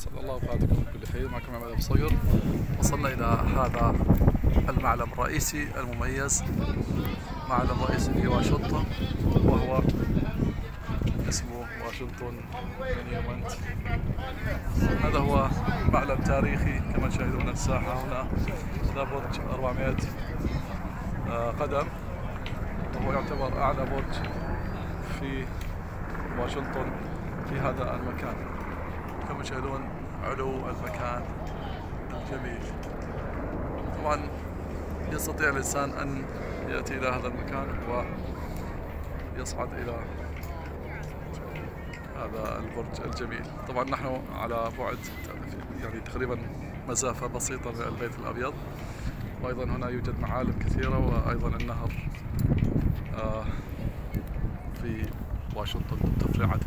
اسعد الله اوقاتكم بكل خير. معكم عماد ابو صقر وصلنا إلى هذا المعلم الرئيسي المميز معلم رئيسي في واشنطن وهو اسمه واشنطن مونيومنت هذا هو معلم تاريخي كما تشاهدون الساحة هنا هذا برج 400 آه، قدم. وهو يعتبر أعلى برج في واشنطن في هذا المكان. كما تشاهدون علو المكان جميل طبعا يستطيع الإنسان أن يأتي إلى هذا المكان ويصعد إلى هذا البرج الجميل. طبعا نحن على بعد يعني تقريبا مسافة بسيطة من البيت الأبيض. وأيضا هنا يوجد معالم كثيرة وأيضا النهر آه، في واشنطن تفريعة